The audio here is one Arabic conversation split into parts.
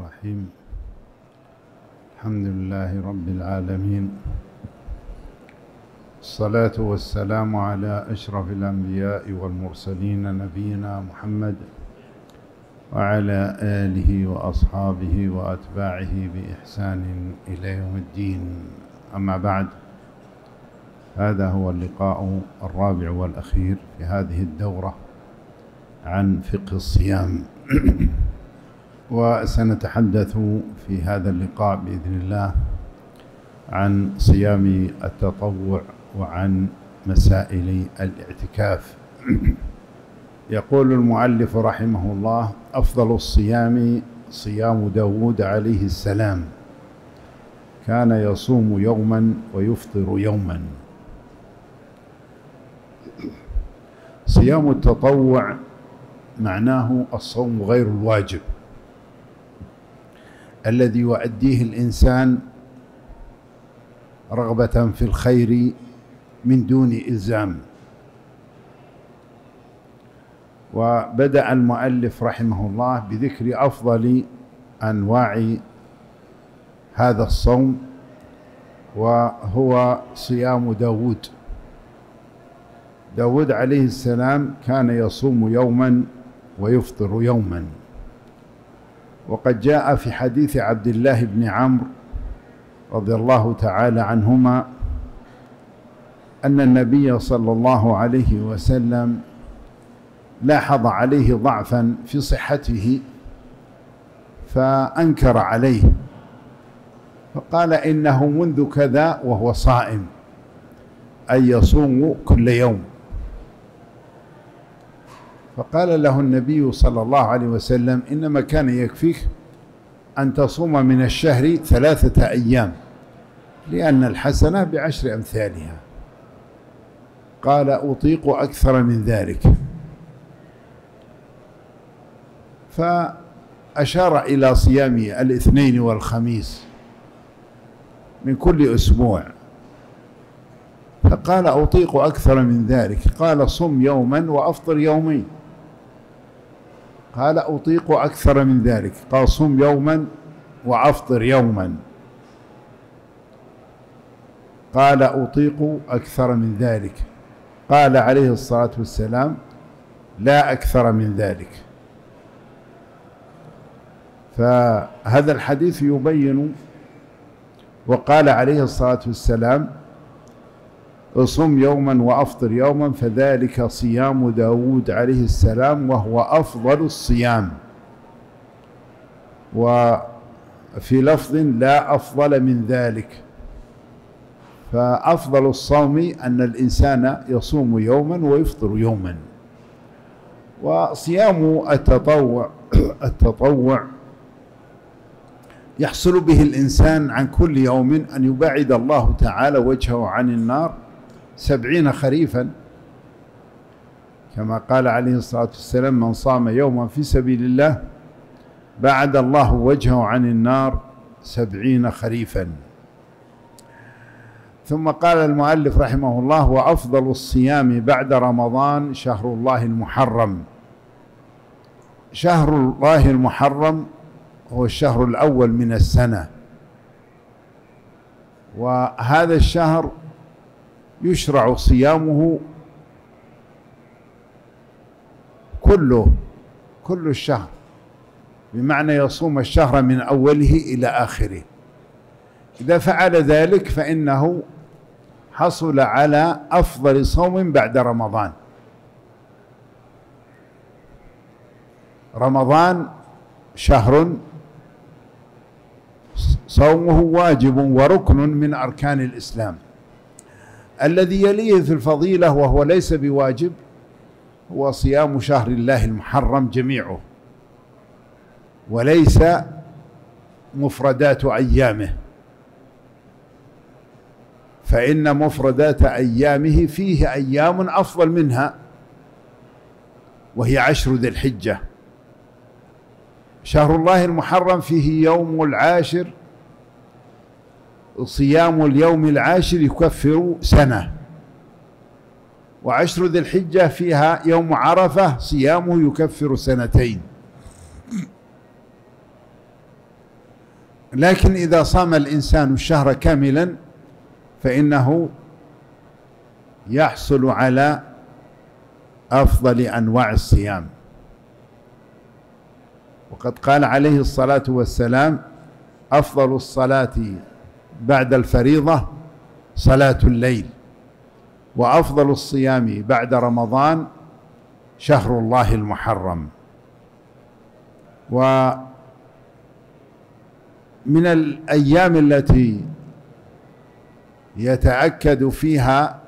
الرحيم. الحمد لله رب العالمين. الصلاة والسلام على أشرف الأنبياء والمرسلين نبينا محمد وعلى آله وأصحابه وأتباعه بإحسان إلى يوم الدين. أما بعد هذا هو اللقاء الرابع والأخير في هذه الدورة عن فقه الصيام. وسنتحدث في هذا اللقاء بإذن الله عن صيام التطوع وعن مسائل الاعتكاف. يقول المؤلف رحمه الله أفضل الصيام صيام داود عليه السلام. كان يصوم يوما ويفطر يوما. صيام التطوع معناه الصوم غير الواجب. الذي يؤديه الإنسان رغبة في الخير من دون إلزام. وبدأ المؤلف رحمه الله بذكر أفضل أنواع هذا الصوم وهو صيام داود. داود عليه السلام كان يصوم يوما ويفطر يوما. وقد جاء في حديث عبد الله بن عمرو رضي الله تعالى عنهما أن النبي صلى الله عليه وسلم لاحظ عليه ضعفا في صحته فأنكر عليه فقال إنه منذ كذا وهو صائم أي يصوم كل يوم. فقال له النبي صلى الله عليه وسلم إنما كان يكفيك أن تصوم من الشهر ثلاثة أيام لأن الحسنة بعشر أمثالها. قال أطيق أكثر من ذلك. فأشار إلى صيام الاثنين والخميس من كل أسبوع. فقال أطيق أكثر من ذلك. قال صم يوما وأفطر يومين. قال أطيق أكثر من ذلك. قال صم يوما وأفطر يوما. قال أطيق أكثر من ذلك. قال عليه الصلاة والسلام لا أكثر من ذلك. فهذا الحديث يبين وقال عليه الصلاة والسلام اصم يوما وأفطر يوما فذلك صيام داود عليه السلام وهو أفضل الصيام. وفي لفظ لا أفضل من ذلك. فأفضل الصوم أن الإنسان يصوم يوما ويفطر يوما. وصيام التطوع التطوع يحصل به الإنسان عن كل يوم أن يبعد الله تعالى وجهه عن النار. سبعين خريفا. كما قال عليه الصلاة والسلام من صام يوما في سبيل الله بعد الله وجهه عن النار سبعين خريفا. ثم قال المؤلف رحمه الله وأفضل الصيام بعد رمضان شهر الله المحرم. شهر الله المحرم هو الشهر الأول من السنة وهذا الشهر يشرع صيامه كله كل الشهر بمعنى يصوم الشهر من أوله إلى آخره. إذا فعل ذلك فإنه حصل على أفضل صوم بعد رمضان. رمضان شهر صومه واجب وركن من أركان الإسلام. الذي يليه في الفضيلة وهو ليس بواجب هو صيام شهر الله المحرم جميعه وليس مفردات أيامه. فإن مفردات أيامه فيه أيام أفضل منها وهي عشر ذي الحجة. شهر الله المحرم فيه يوم العاشر صيام اليوم العاشر يكفر سنة. وعشر ذي الحجة فيها يوم عرفة صيامه يكفر سنتين. لكن إذا صام الإنسان الشهر كاملا فإنه يحصل على أفضل أنواع الصيام. وقد قال عليه الصلاة والسلام أفضل الصلاة بعد الفريضة صلاة الليل وأفضل الصيام بعد رمضان شهر الله المحرم. ومن الأيام التي يتأكد فيها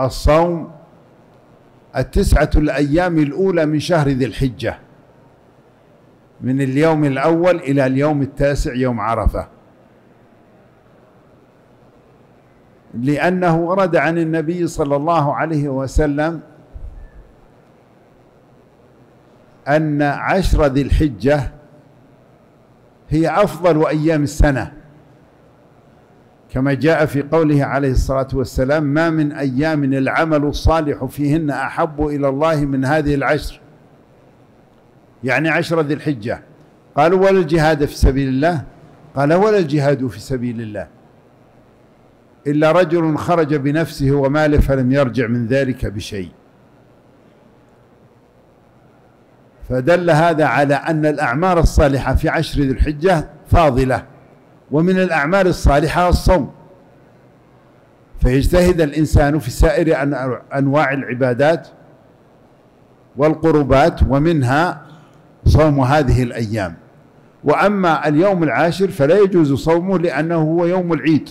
الصوم التسعة الأيام الأولى من شهر ذي الحجة من اليوم الأول إلى اليوم التاسع يوم عرفة. لأنه ورد عن النبي صلى الله عليه وسلم أن عشر ذي الحجة هي أفضل أيام السنة. كما جاء في قوله عليه الصلاة والسلام ما من أيام العمل الصالح فيهن أحب إلى الله من هذه العشر. يعني عشر ذي الحجة. قالوا ولا الجهاد في سبيل الله. قال ولا الجهاد في سبيل الله. إلا رجل خرج بنفسه وماله فلم يرجع من ذلك بشيء. فدل هذا على أن الأعمال الصالحة في عشر ذي الحجة فاضلة ومن الأعمال الصالحة الصوم. فيجتهد الإنسان في سائر أنواع العبادات والقربات ومنها صوم هذه الأيام. وأما اليوم العاشر فلا يجوز صومه لأنه هو يوم العيد.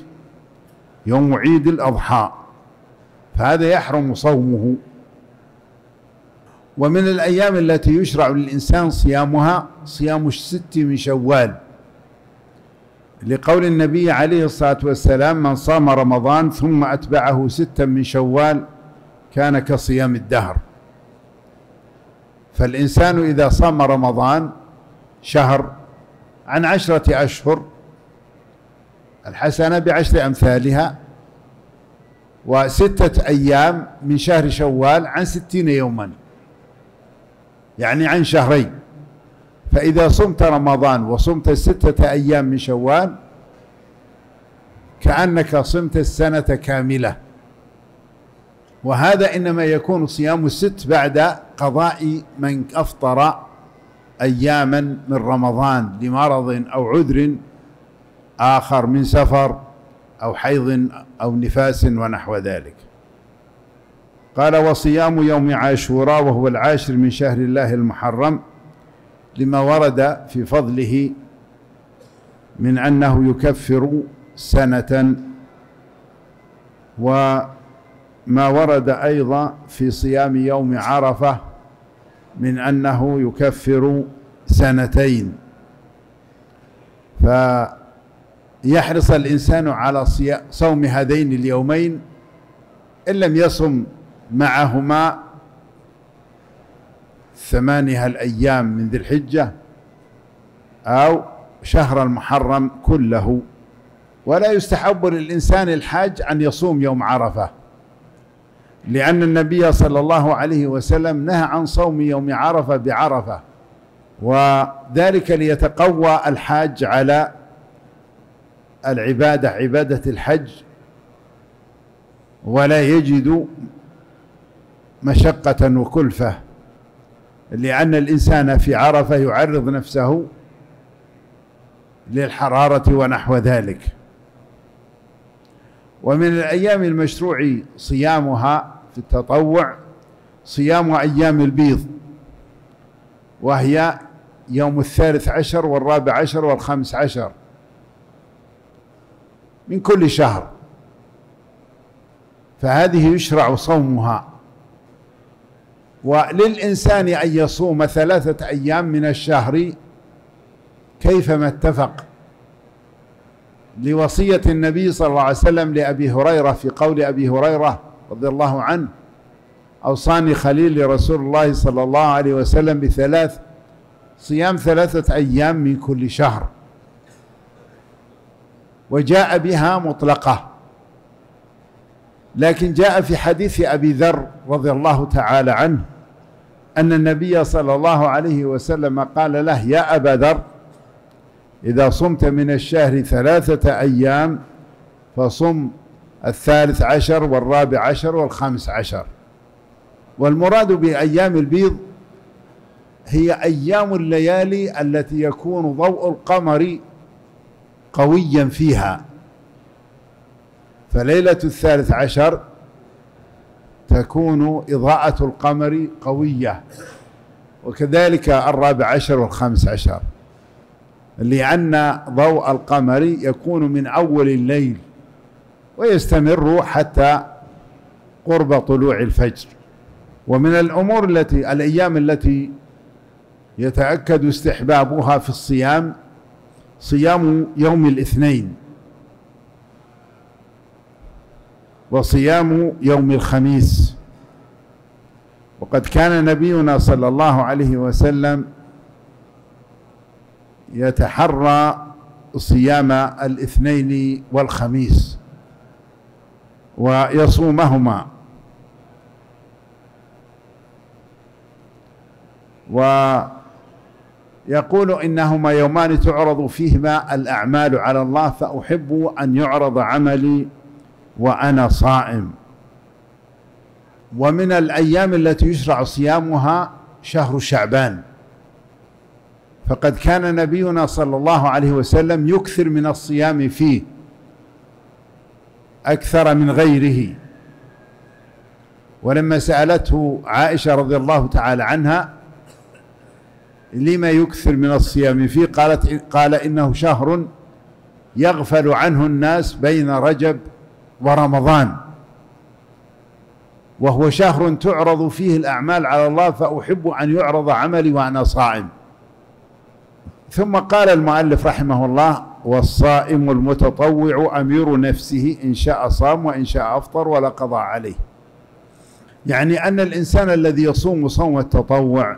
يوم عيد الأضحى فهذا يحرم صومه. ومن الأيام التي يشرع للإنسان صيامها صيام الست من شوال. لقول النبي عليه الصلاة والسلام من صام رمضان ثم أتبعه ستا من شوال كان كصيام الدهر. فالإنسان إذا صام رمضان شهر عن عشرة أشهر الحسنة بعشر أمثالها وستة أيام من شهر شوال عن ستين يوما يعني عن شهرين. فإذا صمت رمضان وصمت ستة أيام من شوال كأنك صمت السنة كاملة. وهذا إنما يكون صيام الست بعد قضاء من أفطر أياما من رمضان لمرض أو عذر آخر من سفر أو حيض أو نفاس ونحو ذلك. قال وصيام يوم عاشوراء وهو العاشر من شهر الله المحرم لما ورد في فضله من أنه يكفر سنة وما ورد أيضا في صيام يوم عرفة من أنه يكفر سنتين. فيحرص الإنسان على صوم هذين اليومين إن لم يصم معهما ثمانها الأيام من ذي الحجة أو شهر المحرم كله. ولا يستحب للإنسان الحاج أن يصوم يوم عرفة لأن النبي صلى الله عليه وسلم نهى عن صوم يوم عرفة بعرفة وذلك ليتقوى الحاج على العبادة عبادة الحج ولا يجد مشقة وكلفة لأن الإنسان في عرفة يعرض نفسه للحرارة ونحو ذلك. ومن الأيام المشروع صيامها في التطوع صيام أيام البيض وهي يوم الثالث عشر والرابع عشر والخامس عشر. من كل شهر. فهذه يشرع صومها. وللإنسان أن يصوم ثلاثة أيام من الشهر كيفما اتفق لوصية النبي صلى الله عليه وسلم لأبي هريرة في قول أبي هريرة رضي الله عنه أوصاني خليل لرسول الله صلى الله عليه وسلم بثلاث صيام ثلاثة أيام من كل شهر. وجاء بها مطلقة. لكن جاء في حديث أبي ذر رضي الله تعالى عنه أن النبي صلى الله عليه وسلم قال له يا أبا ذر إذا صمت من الشهر ثلاثة أيام فصم الثالث عشر والرابع عشر والخامس عشر. والمراد بأيام البيض هي أيام الليالي التي يكون ضوء القمر قويا فيها. فليلة الثالث عشر تكون إضاءة القمر قوية وكذلك الرابع عشر والخامس عشر. لأن ضوء القمر يكون من أول الليل ويستمر حتى قرب طلوع الفجر. ومن الأمور التي الأيام التي يتأكد استحبابها في الصيام صيام يوم الاثنين وصيام يوم الخميس. وقد كان نبينا صلى الله عليه وسلم يتحرى صيام الاثنين والخميس ويصومهما. ويقول إنهما يومان تعرض فيهما الأعمال على الله فأحب أن يعرض عملي وأنا صائم. ومن الأيام التي يشرع صيامها شهر شعبان. فقد كان نبينا صلى الله عليه وسلم يكثر من الصيام فيه أكثر من غيره. ولما سألته عائشة رضي الله تعالى عنها لما يكثر من الصيام فيه؟ قالت قال إنه شهر يغفل عنه الناس بين رجب ورمضان. وهو شهر تعرض فيه الأعمال على الله فأحب أن يعرض عملي وأنا صائم. ثم قال المؤلف رحمه الله والصائم المتطوع أمير نفسه إن شاء صام وإن شاء أفطر ولا قضاء عليه. يعني أن الإنسان الذي يصوم صوم التطوع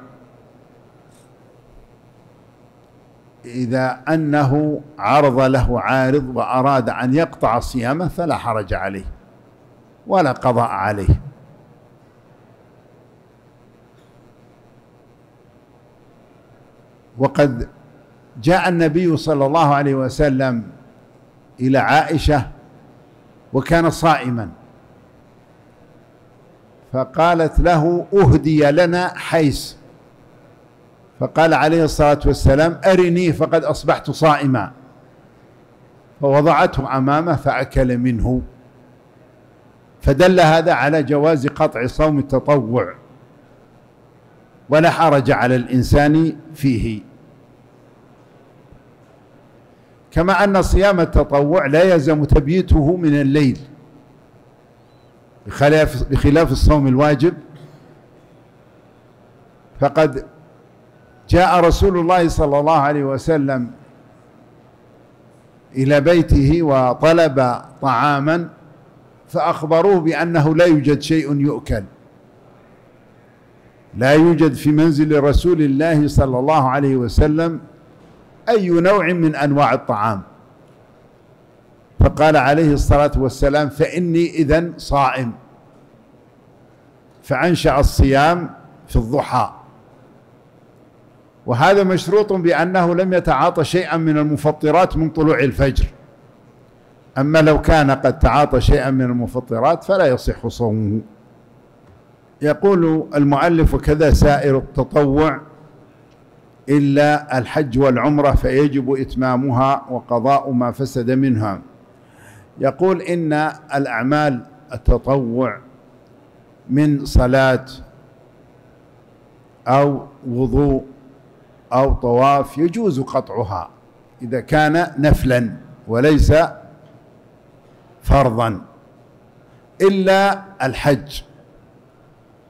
إذا أنه عرض له عارض وأراد أن يقطع صيامه فلا حرج عليه ولا قضاء عليه. وقد جاء النبي صلى الله عليه وسلم إلى عائشة وكان صائما. فقالت له أهدي لنا حيث فقال عليه الصلاة والسلام أرني فقد أصبحت صائما. فوضعته أمامه فأكل منه. فدل هذا على جواز قطع صوم التطوع. ولا حرج على الإنسان فيه. كما أن صيام التطوع لا يلزم تبييته من الليل. بخلاف بخلاف الصوم الواجب. فقد جاء رسول الله صلى الله عليه وسلم إلى بيته وطلب طعاما فأخبروه بأنه لا يوجد شيء يؤكل. لا يوجد في منزل رسول الله صلى الله عليه وسلم أي نوع من أنواع الطعام. فقال عليه الصلاة والسلام فإني إذن صائم. فأنشأ الصيام في الضحى. وهذا مشروط بأنه لم يتعاطى شيئا من المفطرات من طلوع الفجر. أما لو كان قد تعاطى شيئا من المفطرات فلا يصح صومه. يقول المؤلف وكذا سائر التطوع إلا الحج والعمرة فيجب إتمامها وقضاء ما فسد منها. يقول إن الأعمال التطوع من صلاة أو وضوء أو طواف يجوز قطعها إذا كان نفلا وليس فرضا إلا الحج.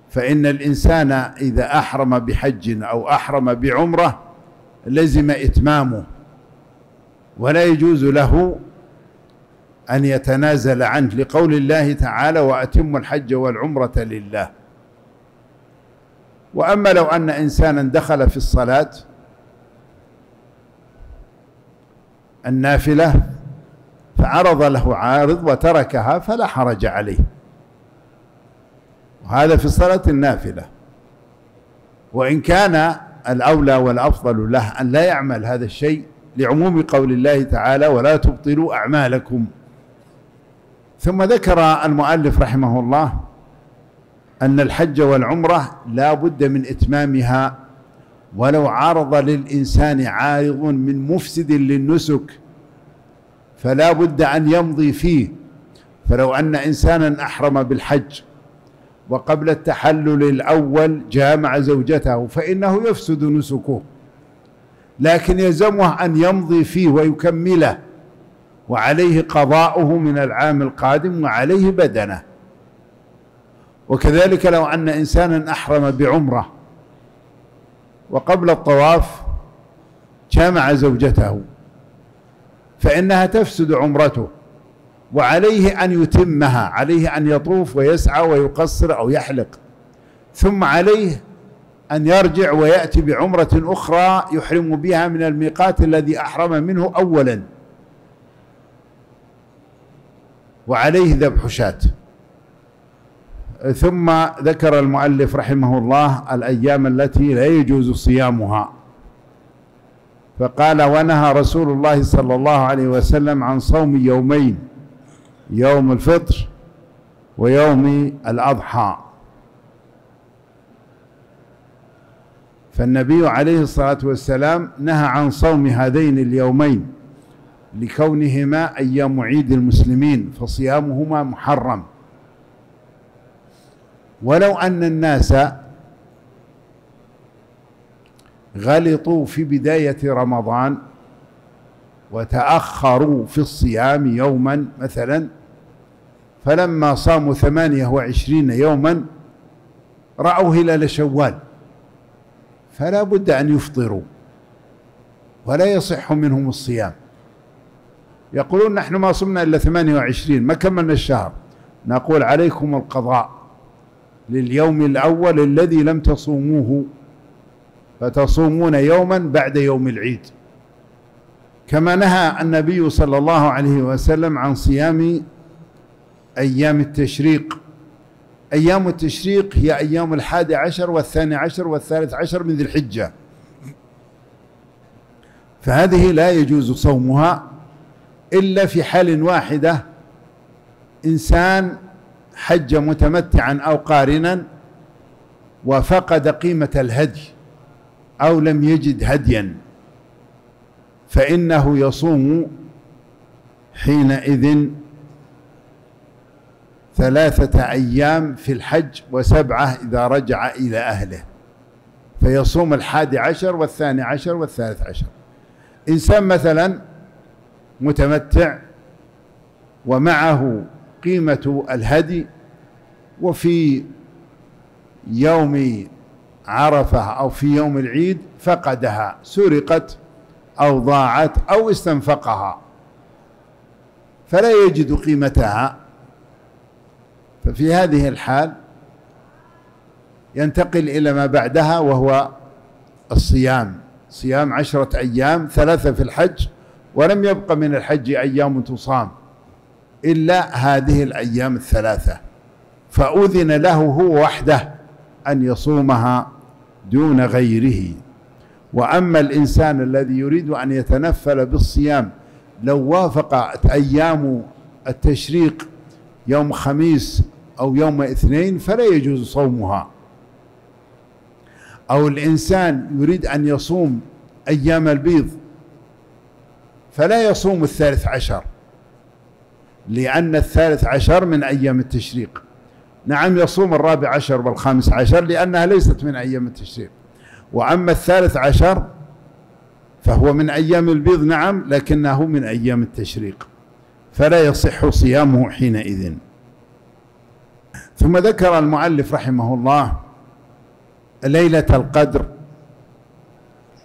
فإن الإنسان إذا أحرم بحج أو أحرم بعمرة لزم إتمامه ولا يجوز له أن يتنازل عنه لقول الله تعالى وأتم الحج والعمرة لله. وأما لو أن إنسانا دخل في الصلاة النافلة فعرض له عارض وتركها فلا حرج عليه. وهذا في الصلاة النافلة. وإن كان الأولى والأفضل له أن لا يعمل هذا الشيء لعموم قول الله تعالى ولا تبطلوا أعمالكم. ثم ذكر المؤلف رحمه الله أن الحج والعمرة لا بد من إتمامها ولو عرض للإنسان عارض من مفسد للنسك فلا بد أن يمضي فيه. فلو أن إنسانا أحرم بالحج وقبل التحلل الأول جامع زوجته فإنه يفسد نسكه. لكن يلزمه أن يمضي فيه ويكمله وعليه قضاؤه من العام القادم وعليه بدنه. وكذلك لو أن إنسانا أحرم بعمرة وقبل الطواف جامع زوجته فإنها تفسد عمرته وعليه أن يتمها عليه أن يطوف ويسعى ويقصر أو يحلق ثم عليه أن يرجع ويأتي بعمرة أخرى يحرم بها من الميقات الذي أحرم منه أولا وعليه ذبح شاة. ثم ذكر المؤلف رحمه الله الأيام التي لا يجوز صيامها. فقال ونهى رسول الله صلى الله عليه وسلم عن صوم يومين يوم الفطر ويوم الأضحى. فالنبي عليه الصلاة والسلام نهى عن صوم هذين اليومين لكونهما أيام عيد المسلمين فصيامهما محرم. ولو أن الناس غلطوا في بداية رمضان وتأخروا في الصيام يوما مثلا فلما صاموا ثمانية وعشرين يوما رأوا هلال شوال فلا بد أن يفطروا ولا يصح منهم الصيام. يقولون نحن ما صمنا إلا ثمانية وعشرين ما كملنا الشهر نقول عليكم القضاء. لليوم الأول الذي لم تصوموه فتصومون يوما بعد يوم العيد. كما نهى النبي صلى الله عليه وسلم عن صيام أيام التشريق. أيام التشريق هي أيام الحادي عشر والثاني عشر والثالث عشر من ذي الحجة. فهذه لا يجوز صومها إلا في حال واحدة إنسان حج متمتعا أو قارنا وفقد قيمة الهدي أو لم يجد هديا فإنه يصوم حينئذ ثلاثة أيام في الحج وسبعة إذا رجع إلى أهله فيصوم الحادي عشر والثاني عشر والثالث عشر. إنسان مثلا متمتع ومعه قيمة الهدي وفي يوم عرفة أو في يوم العيد فقدها سرقت أو ضاعت أو استنفقها. فلا يجد قيمتها. ففي هذه الحال ينتقل إلى ما بعدها وهو الصيام. صيام عشرة أيام ثلاثة في الحج ولم يبق من الحج أيام تصام. إلا هذه الأيام الثلاثة. فأذن له هو وحده أن يصومها دون غيره. وأما الإنسان الذي يريد أن يتنفل بالصيام لو وافقت أيام التشريق يوم خميس أو يوم اثنين فلا يجوز صومها. أو الإنسان يريد أن يصوم أيام البيض فلا يصوم الثالث عشر. لأن الثالث عشر من أيام التشريق. نعم يصوم الرابع عشر والخامس عشر لأنها ليست من أيام التشريق. وأما الثالث عشر فهو من أيام البيض نعم لكنه من أيام التشريق. فلا يصح صيامه حينئذ. ثم ذكر المؤلف رحمه الله ليلة القدر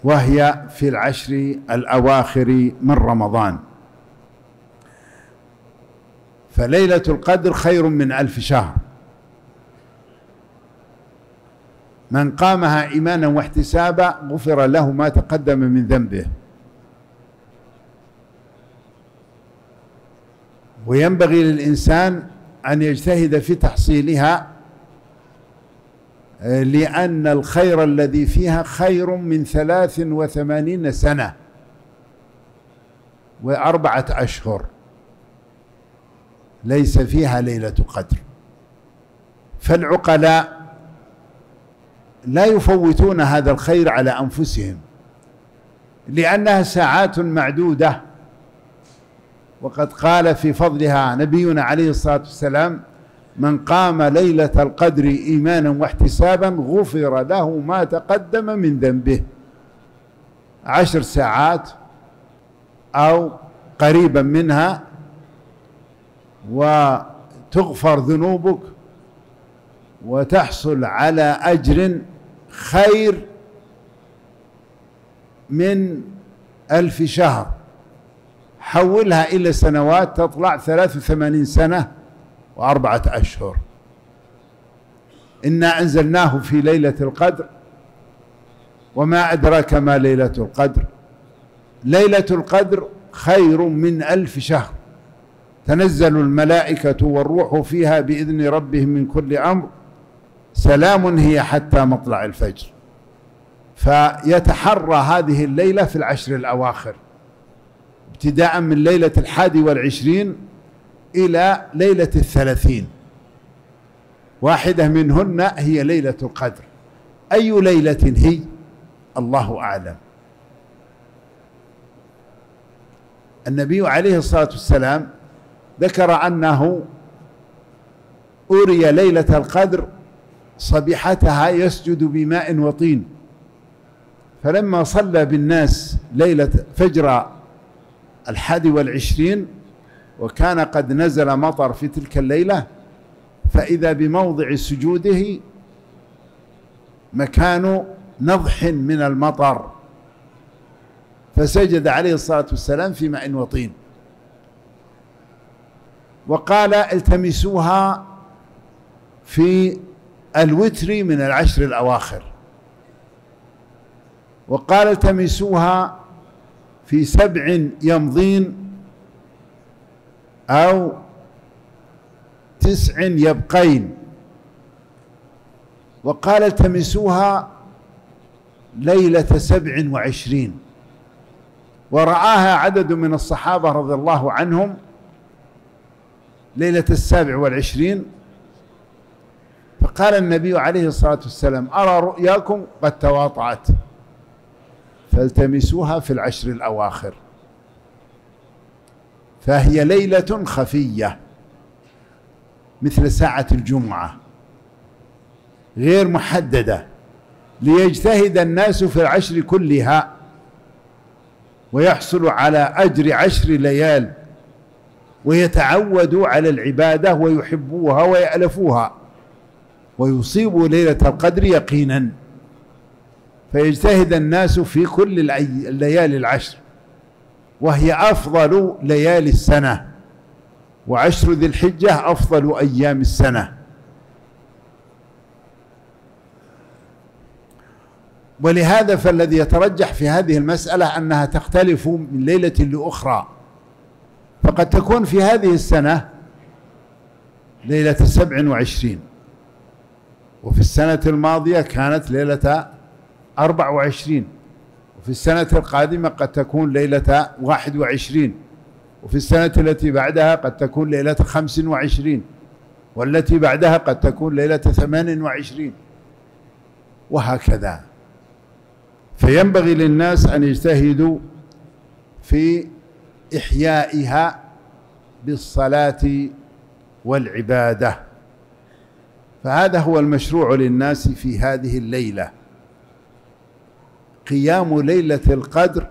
وهي في العشر الأواخر من رمضان. فليلة القدر خير من ألف شهر. من قامها إيمانا واحتسابا غفر له ما تقدم من ذنبه. وينبغي للإنسان أن يجتهد في تحصيلها لأن الخير الذي فيها خير من ثلاث وثمانين سنة وأربعة أشهر. ليس فيها ليلة قدر. فالعقلاء لا يفوتون هذا الخير على أنفسهم لأنها ساعات معدودة. وقد قال في فضلها نبينا عليه الصلاة والسلام من قام ليلة القدر إيمانا واحتسابا غفر له ما تقدم من ذنبه. عشر ساعات أو قريبا منها وتغفر ذنوبك وتحصل على أجر خير من ألف شهر. حولها إلى سنوات تطلع ثلاث وثمانين سنة وأربعة أشهر. إنا أنزلناه في ليلة القدر وما أدراك ما ليلة القدر. ليلة القدر خير من ألف شهر. تنزل الملائكة والروح فيها بإذن ربهم من كل أمر. سلام هي حتى مطلع الفجر. فيتحرى هذه الليلة في العشر الأواخر. ابتداء من ليلة الحادي والعشرين إلى ليلة الثلاثين. واحدة منهن هي ليلة القدر. أي ليلة هي؟ الله أعلم. النبي عليه الصلاة والسلام ذكر أنه أري ليلة القدر صبيحتها يسجد بماء وطين. فلما صلى بالناس ليلة فجر الحادي والعشرين وكان قد نزل مطر في تلك الليلة فإذا بموضع سجوده مكان نضح من المطر. فسجد عليه الصلاة والسلام في ماء وطين. وقال التمسوها في الوتر من العشر الأواخر. وقال التمسوها في سبع يمضين أو تسع يبقين. وقال التمسوها ليلة سبع وعشرين. ورآها عدد من الصحابة رضي الله عنهم ليلة السابع والعشرين فقال النبي عليه الصلاة والسلام أرى رؤياكم قد تواطعت فالتمسوها في العشر الأواخر فهي ليلة خفية مثل ساعة الجمعة غير محددة ليجتهد الناس في العشر كلها ويحصل على أجر عشر ليال ويتعودوا على العبادة ويحبوها ويألفوها. ويصيبوا ليلة القدر يقينا. فيجتهد الناس في كل الليالي العشر. وهي أفضل ليالي السنة. وعشر ذي الحجة أفضل أيام السنة. ولهذا فالذي يترجح في هذه المسألة أنها تختلف من ليلة لأخرى. فقد تكون في هذه السنة ليلة سبع وعشرين وفي السنة الماضية كانت ليلة أربع وعشرين وفي السنة القادمة قد تكون ليلة واحد وعشرين وفي السنة التي بعدها قد تكون ليلة خمس وعشرين والتي بعدها قد تكون ليلة ثمان وعشرين وهكذا. فينبغي للناس أن يجتهدوا في إحيائها بالصلاة والعبادة. فهذا هو المشروع للناس في هذه الليلة. قيام ليلة القدر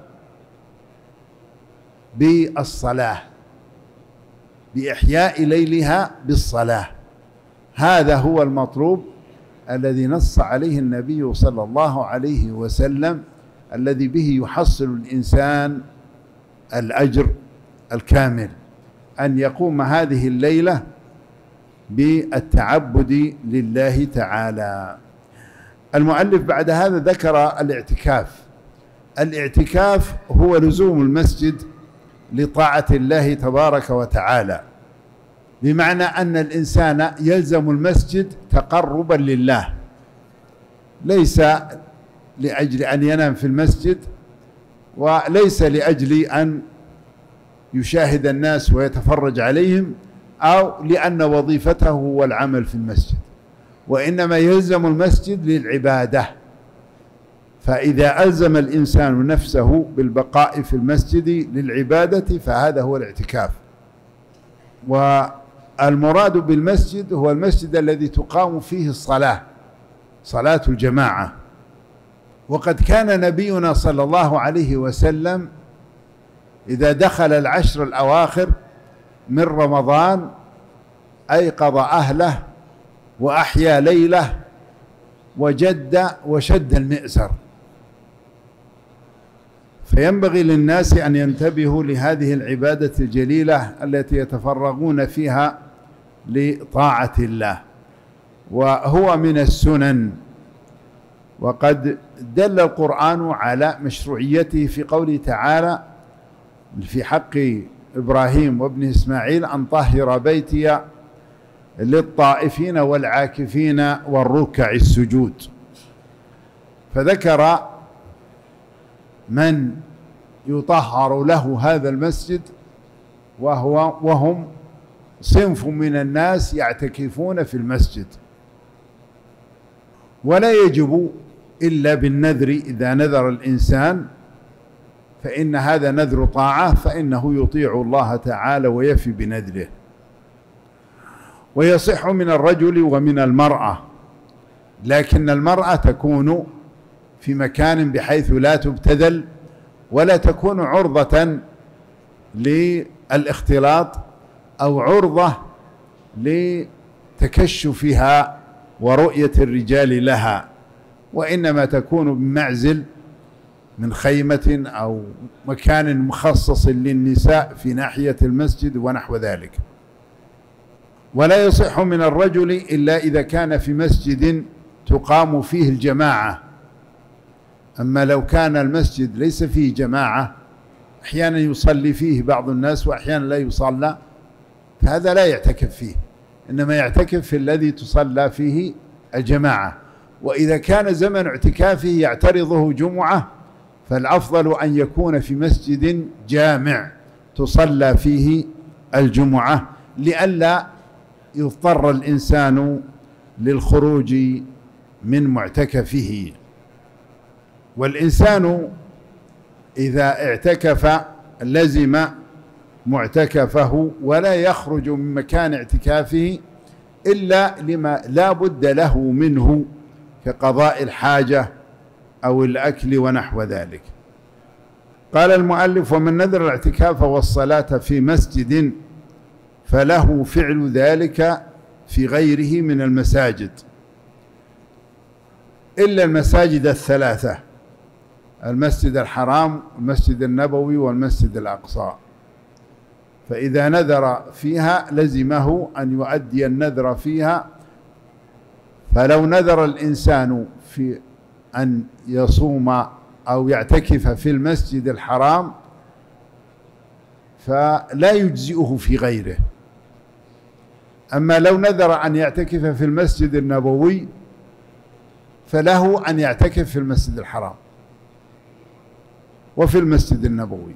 بالصلاة بإحياء ليلها بالصلاة. هذا هو المطلوب الذي نص عليه النبي صلى الله عليه وسلم الذي به يحصل الإنسان الأجر الكامل أن يقوم هذه الليلة بالتعبد لله تعالى. المؤلف بعد هذا ذكر الاعتكاف. الاعتكاف هو لزوم المسجد لطاعة الله تبارك وتعالى. بمعنى أن الإنسان يلزم المسجد تقربا لله. ليس لأجل أن ينام في المسجد وليس لأجل أن يشاهد الناس ويتفرج عليهم أو لأن وظيفته هو العمل في المسجد وإنما يلزم المسجد للعبادة. فإذا ألزم الإنسان نفسه بالبقاء في المسجد للعبادة فهذا هو الاعتكاف. والمراد بالمسجد هو المسجد الذي تقام فيه الصلاة صلاة الجماعة. وقد كان نبينا صلى الله عليه وسلم إذا دخل العشر الأواخر من رمضان أيقظ أهله وأحيا ليلة وجد وشد المئزر. فينبغي للناس أن ينتبهوا لهذه العبادة الجليلة التي يتفرغون فيها لطاعة الله وهو من السنن. وقد دل القرآن على مشروعيته في قوله تعالى في حق إبراهيم وابن إسماعيل أن طهر بيتي للطائفين والعاكفين والركع السجود. فذكر من يطهر له هذا المسجد وهو وهم صنف من الناس يعتكفون في المسجد. ولا يجب إلا بالنذر إذا نذر الإنسان فإن هذا نذر طاعة فإنه يطيع الله تعالى ويفي بنذره. ويصح من الرجل ومن المرأة. لكن المرأة تكون في مكان بحيث لا تبتذل ولا تكون عرضة للاختلاط أو عرضة لتكشفها ورؤية الرجال لها. وإنما تكون بمعزل من خيمة أو مكان مخصص للنساء في ناحية المسجد ونحو ذلك. ولا يصح من الرجل إلا إذا كان في مسجد تقام فيه الجماعة. أما لو كان المسجد ليس فيه جماعة أحيانا يصلي فيه بعض الناس وأحيانا لا يصلى فهذا لا يعتكف فيه. إنما يعتكف في الذي تصلى فيه الجماعة. وإذا كان زمن اعتكافه يعترضه جمعة فالأفضل أن يكون في مسجد جامع تصلى فيه الجمعة لئلا يضطر الإنسان للخروج من معتكفه. والإنسان إذا اعتكف لزم معتكفه ولا يخرج من مكان اعتكافه إلا لما لا بد له منه. كقضاء الحاجة أو الأكل ونحو ذلك. قال المؤلف ومن نذر الاعتكاف والصلاة في مسجد فله فعل ذلك في غيره من المساجد. إلا المساجد الثلاثة المسجد الحرام والمسجد النبوي والمسجد الأقصى. فإذا نذر فيها لزمه أن يؤدي النذر فيها فلو نذر الإنسان في أن يصوم أو يعتكف في المسجد الحرام فلا يجزئه في غيره. أما لو نذر أن يعتكف في المسجد النبوي فله أن يعتكف في المسجد الحرام وفي المسجد النبوي.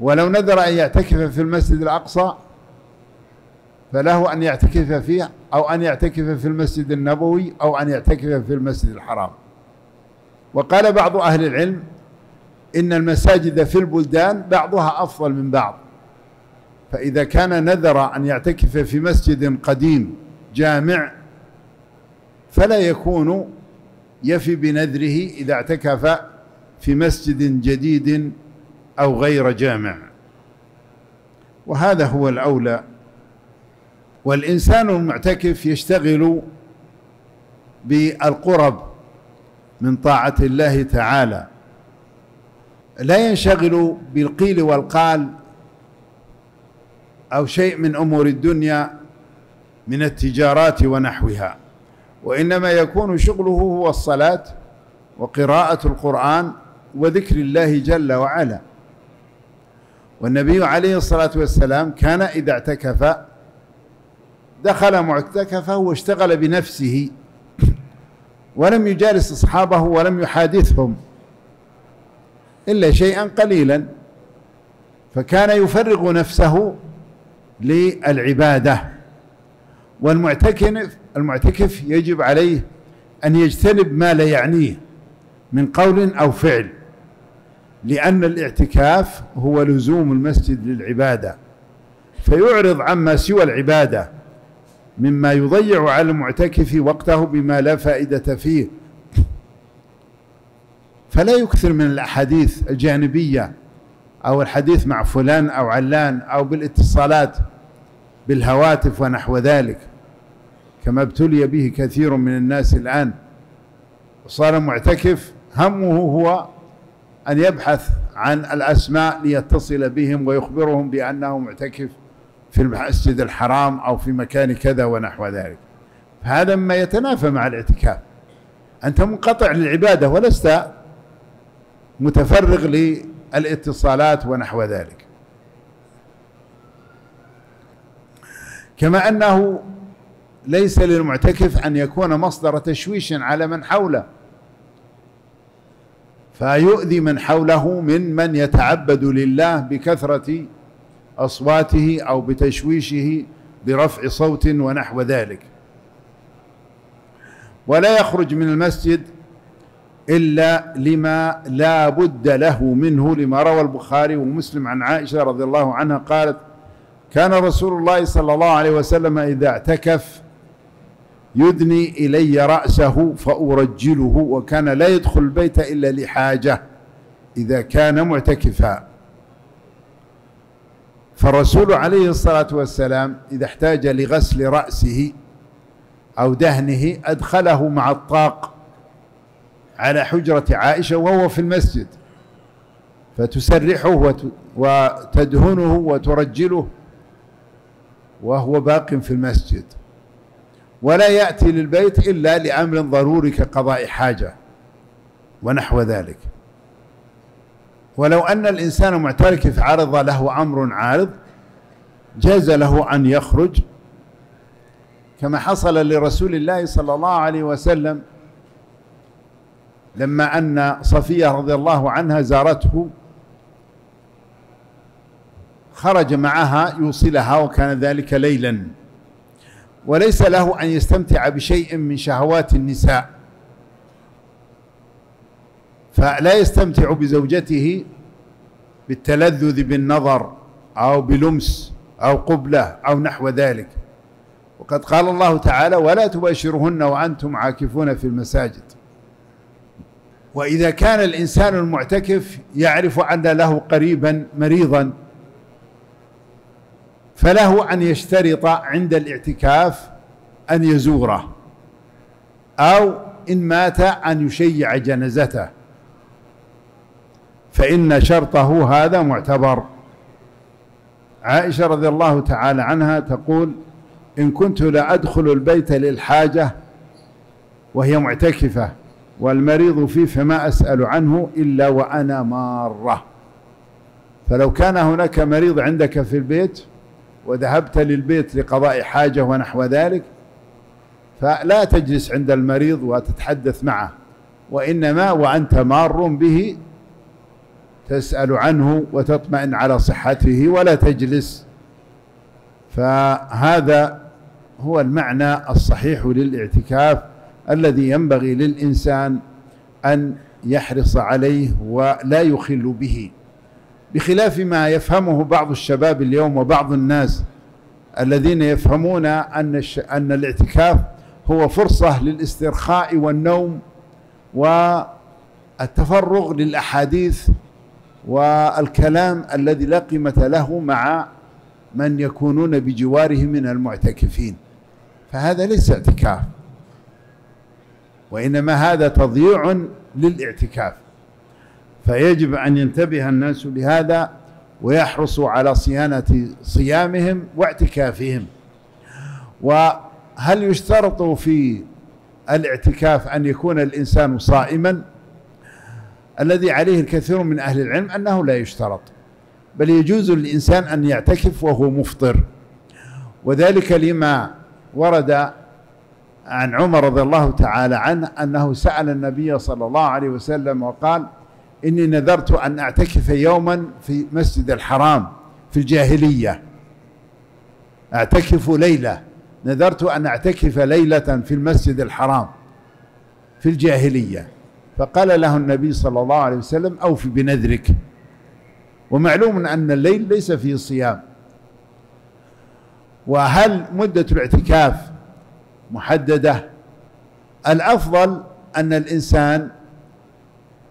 ولو نذر أن يعتكف في المسجد الأقصى فله أن يعتكف فيه أو أن يعتكف في المسجد النبوي أو أن يعتكف في المسجد الحرام. وقال بعض أهل العلم إن المساجد في البلدان بعضها أفضل من بعض. فإذا كان نذر أن يعتكف في مسجد قديم جامع فلا يكون يفي بنذره إذا اعتكف في مسجد جديد أو غير جامع. وهذا هو الأولى والإنسان المعتكف يشتغل بالقرب من طاعة الله تعالى. لا ينشغل بالقيل والقال أو شيء من أمور الدنيا من التجارات ونحوها وإنما يكون شغله هو الصلاة وقراءة القرآن وذكر الله جل وعلا. والنبي عليه الصلاة والسلام كان إذا اعتكف دخل معتكفه واشتغل بنفسه. ولم يجالس أصحابه ولم يحادثهم إلا شيئا قليلا. فكان يفرغ نفسه للعبادة. والمعتكف المعتكف يجب عليه أن يجتنب ما لا يعنيه من قول أو فعل لأن الاعتكاف هو لزوم المسجد للعبادة. فيعرض عما سوى العبادة. مما يضيع على المعتكف وقته بما لا فائدة فيه. فلا يكثر من الأحاديث الجانبية أو الحديث مع فلان أو علان أو بالاتصالات بالهواتف ونحو ذلك كما ابتلي به كثير من الناس الآن. وصار معتكف همه هو أن يبحث عن الأسماء ليتصل بهم ويخبرهم بأنه معتكف. في المسجد الحرام أو في مكان كذا ونحو ذلك. هذا مما يتنافى مع الاعتكاف. أنت منقطع للعبادة ولست متفرغ للاتصالات ونحو ذلك. كما أنه ليس للمعتكف أن يكون مصدر تشويش على من حوله. فيؤذي من حوله من من يتعبد لله بكثرة أصواته أو بتشويشه برفع صوت ونحو ذلك. ولا يخرج من المسجد إلا لما لا بد له منه لما روى البخاري ومسلم عن عائشة رضي الله عنها قالت كان رسول الله صلى الله عليه وسلم إذا اعتكف يدني إلي رأسه فأرجله وكان لا يدخل البيت إلا لحاجة إذا كان معتكفا. فالرسول عليه الصلاة والسلام إذا احتاج لغسل رأسه أو دهنه أدخله مع الطاق على حجرة عائشة وهو في المسجد. فتسرحه وتدهنه وترجله وهو باق في المسجد. ولا يأتي للبيت إلا لأمر ضروري كقضاء حاجة ونحو ذلك. ولو أن الإنسان معترك عرض له أمر عارض جاز له أن يخرج. كما حصل لرسول الله صلى الله عليه وسلم لما أن صفية رضي الله عنها زارته خرج معها يوصلها وكان ذلك ليلا. وليس له أن يستمتع بشيء من شهوات النساء. فلا يستمتع بزوجته بالتلذذ بالنظر أو بلمس أو قبلة أو نحو ذلك. وقد قال الله تعالى ولا تباشرهن وأنتم عاكفون في المساجد. وإذا كان الإنسان المعتكف يعرف أن له قريبا مريضا فله أن يشترط عند الاعتكاف أن يزوره أو إن مات أن يشيع جنازته. فإن شرطه هذا معتبر. عائشة رضي الله تعالى عنها تقول إن كنت لأدخل البيت للحاجة وهي معتكفة والمريض فيه فما أسأل عنه إلا وأنا مارة. فلو كان هناك مريض عندك في البيت وذهبت للبيت لقضاء حاجة ونحو ذلك فلا تجلس عند المريض وتتحدث معه وإنما وأنت مار به تسأل عنه وتطمئن على صحته ولا تجلس. فهذا هو المعنى الصحيح للاعتكاف الذي ينبغي للإنسان أن يحرص عليه ولا يخل به. بخلاف ما يفهمه بعض الشباب اليوم وبعض الناس الذين يفهمون أن أن الاعتكاف هو فرصة للاسترخاء والنوم والتفرغ للأحاديث والكلام الذي لا قيمة له مع من يكونون بجواره من المعتكفين. فهذا ليس اعتكاف وإنما هذا تضييع للاعتكاف. فيجب أن ينتبه الناس لهذا ويحرصوا على صيانة صيامهم واعتكافهم. وهل يشترط في الاعتكاف أن يكون الإنسان صائما؟ الذي عليه الكثير من أهل العلم أنه لا يشترط بل يجوز للإنسان أن يعتكف وهو مفطر. وذلك لما ورد عن عمر رضي الله تعالى عنه أنه سأل النبي صلى الله عليه وسلم وقال إني نذرت أن أعتكف يوما في مسجد الحرام في الجاهلية. أعتكف ليلة نذرت أن أعتكف ليلة في المسجد الحرام في الجاهلية. فقال له النبي صلى الله عليه وسلم أوف بنذرك. ومعلوم أن الليل ليس فيه صيام. وهل مدة الاعتكاف محددة؟ الأفضل أن الإنسان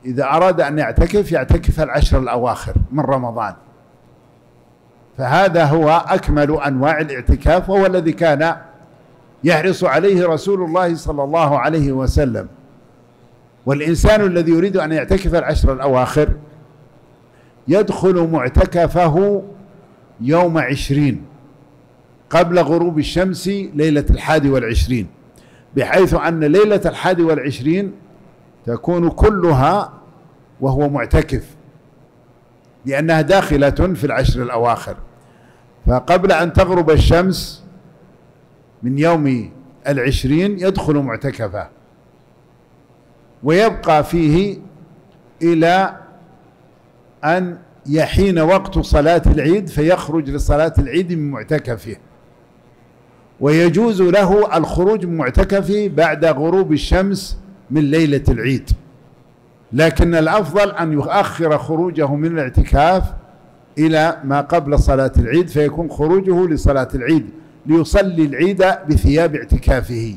إذا أراد أن يعتكف يعتكف العشر الأواخر من رمضان. فهذا هو أكمل أنواع الاعتكاف وهو الذي كان يحرص عليه رسول الله صلى الله عليه وسلم. والإنسان الذي يريد أن يعتكف العشر الأواخر يدخل معتكفه يوم عشرين قبل غروب الشمس ليلة الحادي والعشرين بحيث أن ليلة الحادي والعشرين تكون كلها وهو معتكف لأنها داخلة في العشر الأواخر. فقبل أن تغرب الشمس من يوم العشرين يدخل معتكفه. ويبقى فيه إلى أن يحين وقت صلاة العيد فيخرج لصلاة العيد من معتكفه. ويجوز له الخروج من معتكفه بعد غروب الشمس من ليلة العيد. لكن الأفضل أن يؤخر خروجه من الاعتكاف إلى ما قبل صلاة العيد فيكون خروجه لصلاة العيد ليصلي العيد بثياب اعتكافه.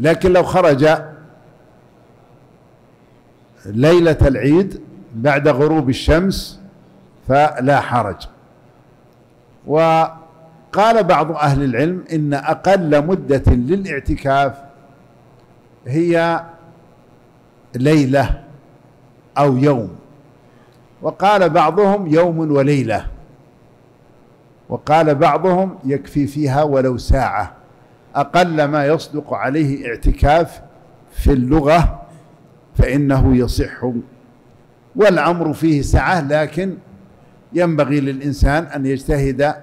لكن لو خرج ليلة العيد بعد غروب الشمس فلا حرج. وقال بعض أهل العلم إن أقل مدة للاعتكاف هي ليلة أو يوم. وقال بعضهم يوم وليلة. وقال بعضهم يكفي فيها ولو ساعة. أقل ما يصدق عليه اعتكاف في اللغة فإنه يصح والأمر فيه سعة لكن ينبغي للإنسان أن يجتهد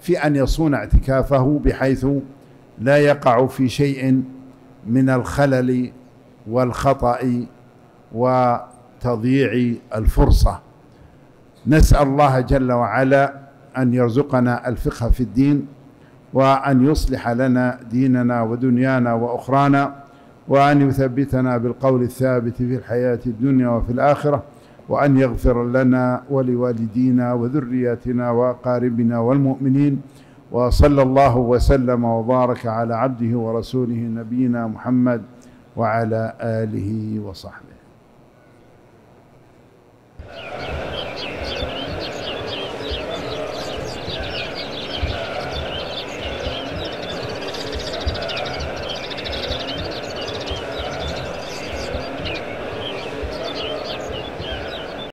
في أن يصون اعتكافه بحيث لا يقع في شيء من الخلل والخطأ وتضييع الفرصة. نسأل الله جل وعلا أن يرزقنا الفقه في الدين وأن يصلح لنا ديننا ودنيانا وأخرانا. وأن يثبتنا بالقول الثابت في الحياة الدنيا وفي الآخرة وأن يغفر لنا ولوالدينا وذرياتنا وأقاربنا والمؤمنين وصلى الله وسلم وبارك على عبده ورسوله نبينا محمد وعلى آله وصحبه.